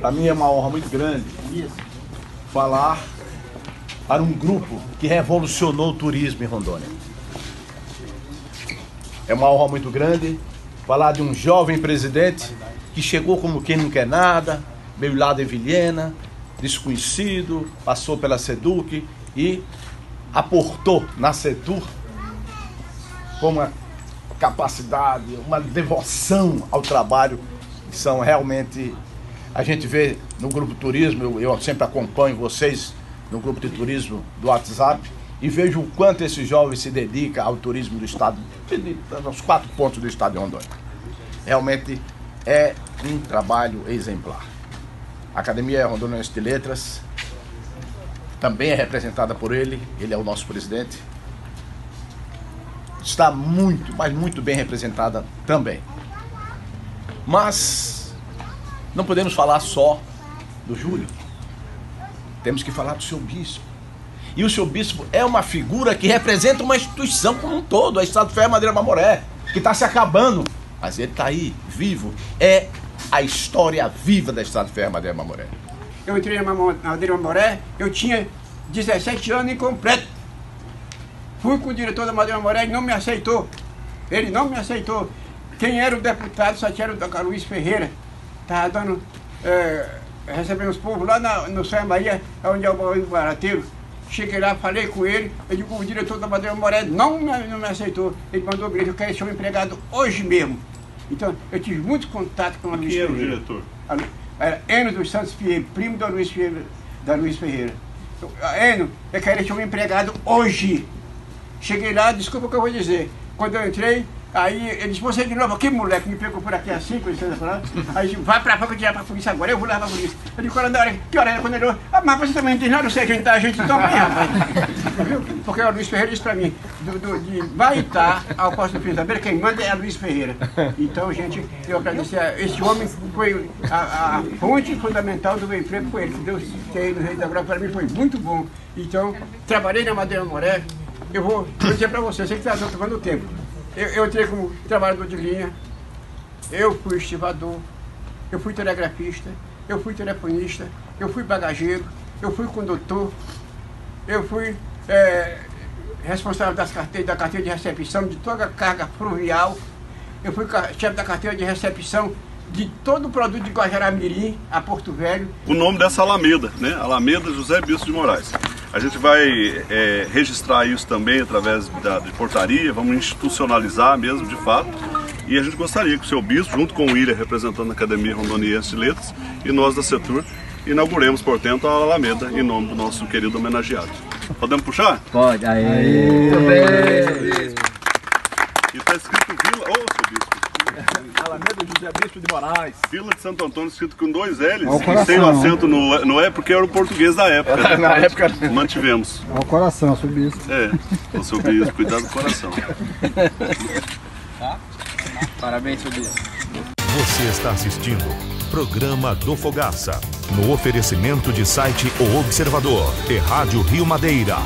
Para mim é uma honra muito grande falar para um grupo que revolucionou o turismo em Rondônia. É uma honra muito grande falar de um jovem presidente que chegou como quem não quer nada, veio lá de Vilhena, desconhecido, passou pela SEDUC e aportou na SETUR com uma capacidade, uma devoção ao trabalho que são realmente a gente vê no grupo turismo, eu, eu sempre acompanho vocês no grupo de turismo do WhatsApp e vejo o quanto esse jovem se dedica ao turismo do estado, nos quatro pontos do estado de Rondônia. Realmente é um trabalho exemplar. A Academia Rondoniense de Letras também é representada por ele, ele é o nosso presidente. Está muito, mas muito bem representada também. Mas não podemos falar só do Júlio. Temos que falar do seu bispo. E o seu bispo é uma figura que representa uma instituição como um todo, a Estado Fé Madeira Mamoré, que está se acabando. Mas ele está aí, vivo. É a história viva da Estado Fé Madeira Mamoré. Eu entrei na Madeira Mamoré, eu tinha 17 anos incompleto. Fui com o diretor da Madeira Mamoré e não me aceitou. Ele não me aceitou. Quem era o deputado só tinha o Luiz Ferreira. Estava dando. É, recebendo os povos lá na, no São Maria, onde é o barateiro. Cheguei lá, falei com ele, eu digo, o diretor da Madeira Moré não, não me aceitou. Ele mandou o eu quero ser um empregado hoje mesmo. Então, eu tive muito contato com a Luiz Quem era o diretor? era Eno dos Santos Ferreira, primo da Luiz Ferreira. Da Luiz Ferreira. Eno, eu quero ser um empregado hoje. Cheguei lá, desculpa o que eu vou dizer. Quando eu entrei, Aí ele disse, você de novo aqui, moleque, me pegou por aqui assim, com licença falando. Aí disse, vai pra fora que eu pra polícia agora, eu vou levar pra polícia. Eu disse, coronel, que hora era quando ele falou, ah, mas você também não diz nada, você tá, a gente toma aí, rapaz. Porque o Luiz Ferreira disse pra mim, do, do, de Baitá ao Costa do Fim quem manda é a Luiz Ferreira. Então, gente, eu agradeço a esse homem, foi a, a fonte fundamental do meu emprego, foi ele que Deus tem no Rei da Glória, pra mim foi muito bom. Então, trabalhei na Madeira Moré, eu vou, vou dizer pra você, sei que está tomando tempo. Eu, eu entrei como trabalhador de linha, eu fui estivador, eu fui telegrafista, eu fui telefonista, eu fui bagageiro, eu fui condutor, eu fui é, responsável das carteiras, da carteira de recepção de toda a carga fluvial, eu fui chefe da carteira de recepção de todo o produto de Guajará-Mirim a Porto Velho. O nome dessa Alameda, né? Alameda José Bispo de Moraes. A gente vai é, registrar isso também através da, de portaria, vamos institucionalizar mesmo de fato. E a gente gostaria que o seu bispo, junto com o William, representando a Academia Rondoniense de Letras, e nós da Setur, inauguremos, portanto, a Alameda em nome do nosso querido homenageado. Podemos puxar? Pode, aí. Muito bem. E está escrito Vila. Ô, oh, seu bispo. Alameda José Bispo de Moraes. Vila de Santo Antônio, escrito com dois L's e sem o acento no, no E, porque era o português da época. Na época. Mantivemos. É o coração, seu bispo. É, o seu bispo, cuidado do coração. Tá? Parabéns, seu bispo. Você está assistindo Programa do Fogaça, no oferecimento de site O Observador e Rádio Rio Madeira.